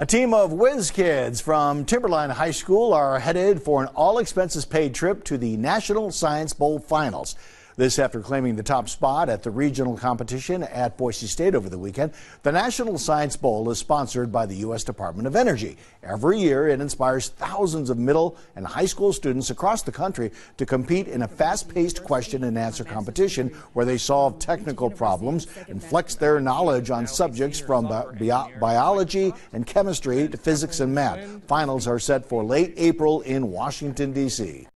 A team of whiz kids from Timberline High School are headed for an all expenses paid trip to the National Science Bowl finals. This after claiming the top spot at the regional competition at Boise State over the weekend. The National Science Bowl is sponsored by the U.S. Department of Energy. Every year, it inspires thousands of middle and high school students across the country to compete in a fast paced question and answer competition where they solve technical problems and flex their knowledge on subjects from bi biology and chemistry to physics and math. Finals are set for late April in Washington, D.C.